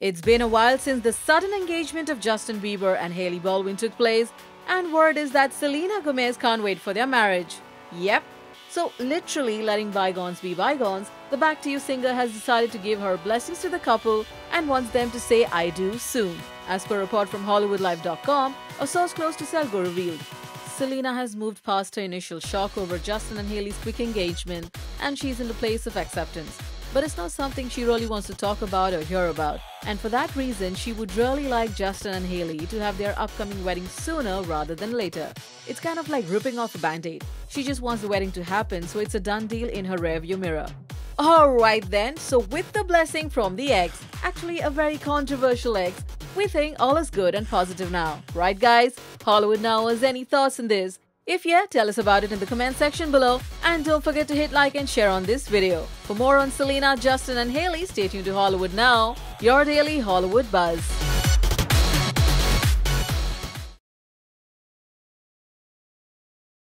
It's been a while since the sudden engagement of Justin Bieber and Hailey Baldwin took place, and word is that Selena Gomez can't wait for their marriage. Yep. So, literally letting bygones be bygones, the Back to You singer has decided to give her blessings to the couple and wants them to say I do soon. As per a report from HollywoodLife.com, a source close to Selgo revealed. Selena has moved past her initial shock over Justin and Hailey's quick engagement and she's in the place of acceptance. But it's not something she really wants to talk about or hear about. And for that reason, she would really like Justin and Hailey to have their upcoming wedding sooner rather than later. It's kind of like ripping off a band-aid. She just wants the wedding to happen, so it's a done deal in her rearview mirror. Alright then, so with the blessing from the ex, actually a very controversial ex, we think all is good and positive now. Right guys? Hollywood Now has any thoughts on this? If yeah, tell us about it in the comment section below and don't forget to hit like and share on this video. For more on Selena, Justin and Hailey, stay tuned to Hollywood Now, your daily Hollywood buzz.